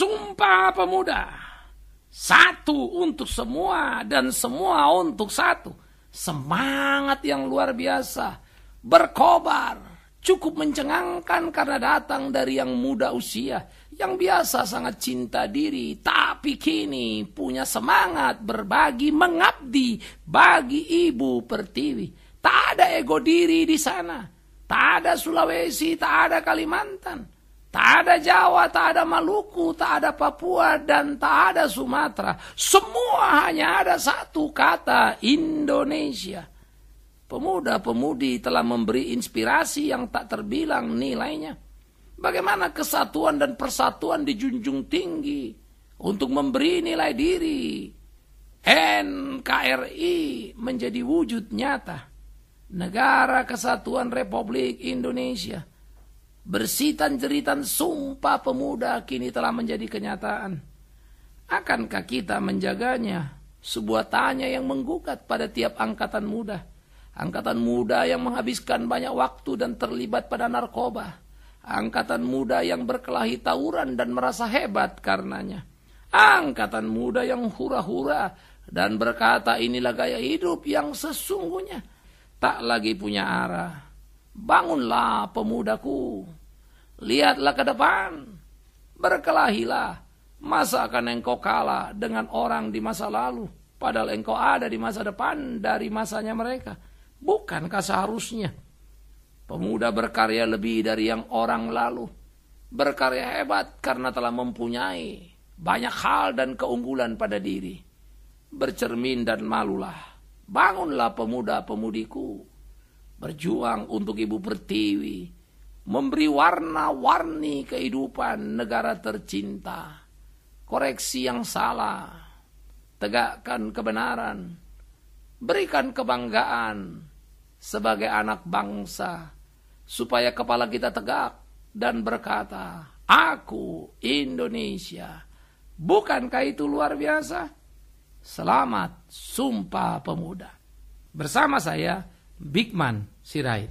Sumpah Pemuda. Satu untuk semua dan semua untuk satu. Semangat yang luar biasa. Berkobar. Cukup mencengangkan karena datang dari yang muda usia. Yang biasa sangat cinta diri. Tapi kini punya semangat berbagi mengabdi bagi ibu pertiwi. Tak ada ego diri di sana. Tak ada Sulawesi, tak ada Kalimantan. Tak ada Jawa, tak ada Maluku, tak ada Papua, dan tak ada Sumatera. Semua hanya ada satu kata Indonesia. Pemuda-pemudi telah memberi inspirasi yang tak terbilang nilainya. Bagaimana kesatuan dan persatuan dijunjung tinggi untuk memberi nilai diri. NKRI menjadi wujud nyata. Negara Kesatuan Republik Indonesia Bersitan-jeritan sumpah pemuda kini telah menjadi kenyataan. Akankah kita menjaganya? Sebuah tanya yang menggugat pada tiap angkatan muda. Angkatan muda yang menghabiskan banyak waktu dan terlibat pada narkoba. Angkatan muda yang berkelahi tawuran dan merasa hebat karenanya. Angkatan muda yang hura-hura dan berkata inilah gaya hidup yang sesungguhnya. Tak lagi punya arah Bangunlah pemudaku. Lihatlah ke depan. Berkelahilah. Masa akan engkau kalah dengan orang di masa lalu. Padahal engkau ada di masa depan dari masanya mereka. Bukankah seharusnya? Pemuda berkarya lebih dari yang orang lalu. Berkarya hebat karena telah mempunyai banyak hal dan keunggulan pada diri. Bercermin dan malulah. Bangunlah pemuda-pemudiku berjuang untuk Ibu Pertiwi, memberi warna-warni kehidupan negara tercinta, koreksi yang salah, tegakkan kebenaran, berikan kebanggaan sebagai anak bangsa, supaya kepala kita tegak dan berkata, Aku Indonesia. Bukankah itu luar biasa? Selamat Sumpah Pemuda. Bersama saya, Big Man, Sirai.